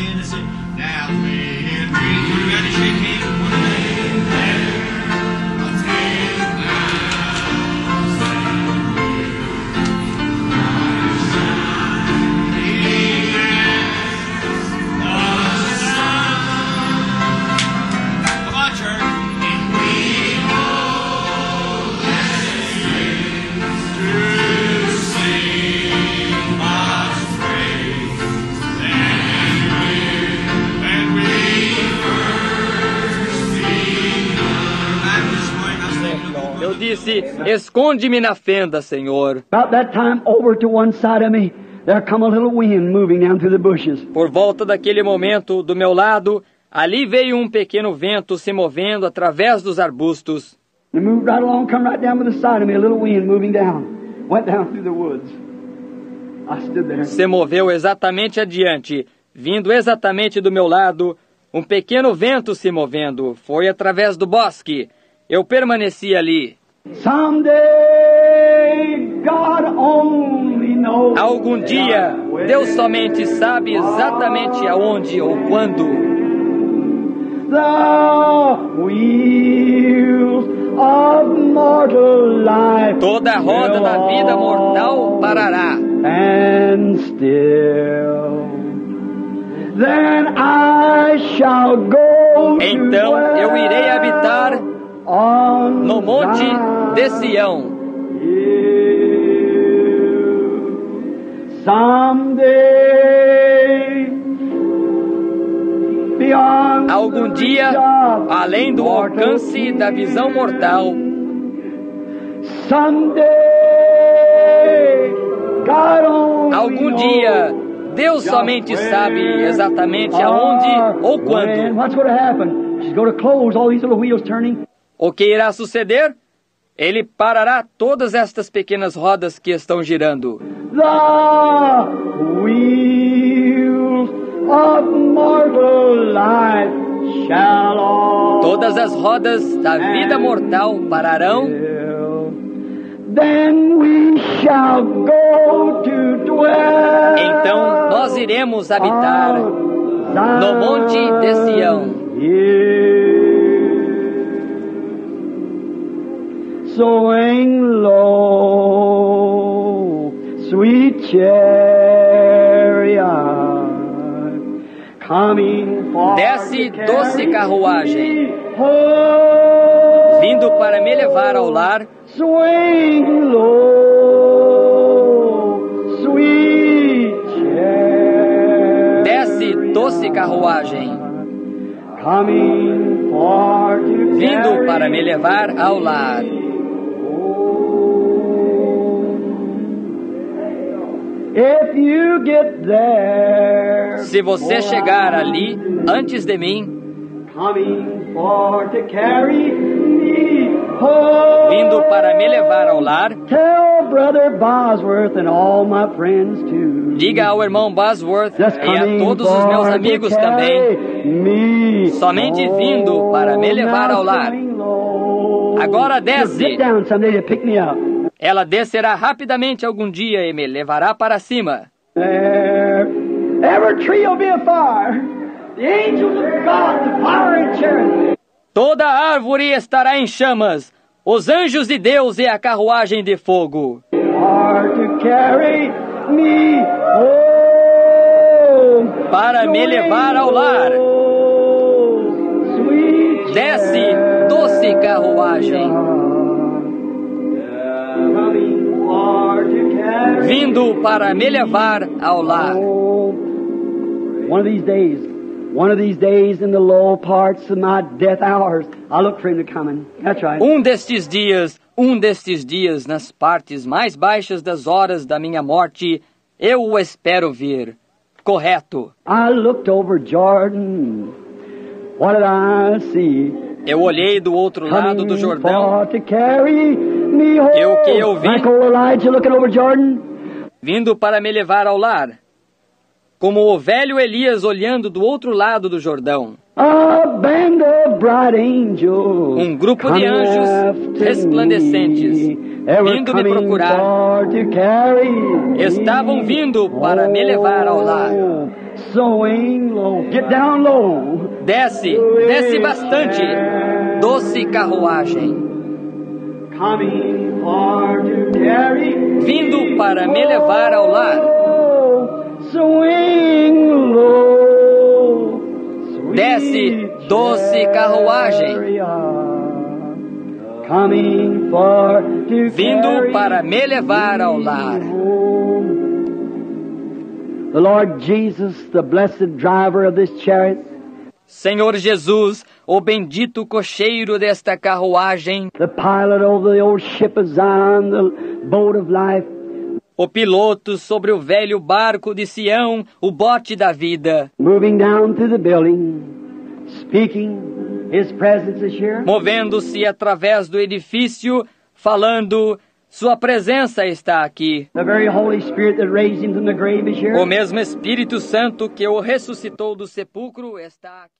Now man, we gotta shake hands one day. Let's dance. Disse: Esconde-me na fenda, Senhor. About that time, over to one side of me, there come a little wind moving down through the bushes. Por volta daquele momento, do meu lado, ali veio um pequeno vento se movendo através dos arbustos. It moved right along, come right down by the side of me, a little wind moving down. Went down through the woods. I stood there. Se moveu exatamente adiante, vindo exatamente do meu lado, um pequeno vento se movendo. Foi através do bosque. Eu permaneci ali. Algum dia, Deus somente sabe exatamente aonde ou quando. Toda a roda da vida mortal parará. and still. Then I shall go Então eu irei habitar no monte de Sião. Algum dia, além do alcance da visão mortal, Someday, God only algum dia, Deus somente sabe exatamente aonde ou quando. O que irá suceder? Ele parará todas estas pequenas rodas que estão girando. The wheels of mortal life shall all Todas as rodas da vida mortal pararão. Then we shall go to dwell. Então nós iremos habitar no monte de Sião. Swing low, sweet chariot, coming for Desce, doce carruagem. Vindo para me levar ao lar, Swing low, sweet chariot, desce, doce carruagem. Vindo para me levar ao lar. Se você chegar ali antes de mim, coming for to carry me home. vindo para me levar ao lar, Tell brother Bosworth and all my friends too. diga ao irmão Bosworth e a todos os meus amigos também. me Somente vindo para me levar ao lar. Agora desce. Ela descerá rapidamente algum dia e me levará para cima. There, every tree will be afire. The angels of God, the fire and cherubim. Toda árvore estará em chamas, os anjos de Deus e a carruagem de fogo. Para me levar ao lar. Desce, doce carruagem. Vindo para me levar ao lar. home. One of these days, one of these days in the low parts of my death hours, I look for him to coming. That's right. Um destes dias, um destes dias, nas partes mais baixas das horas da minha morte, eu o espero vir. Correto. I looked over Jordan. What did I see? Eu olhei do outro lado do Jordão. E o que eu vi? Vindo para me levar ao lar. Como o velho Elias olhando do outro lado do Jordão. Um grupo de anjos resplandecentes, vindo me procurar. Estavam vindo para me levar ao lar. low. Desce, desce bastante. Doce carruagem. Vindo para me levar ao lar. Swing low. Desce, doce carruagem. Coming for to Vindo para me levar ao lar. The Lord Jesus, the blessed driver of this chariot, Senhor Jesus, o bendito cocheiro desta carruagem, Zion, o piloto sobre o velho barco de Sião, o bote da vida, movendo-se através do edifício, falando: Sua presença está aqui. O mesmo Espírito Santo que o ressuscitou do sepulcro está aqui.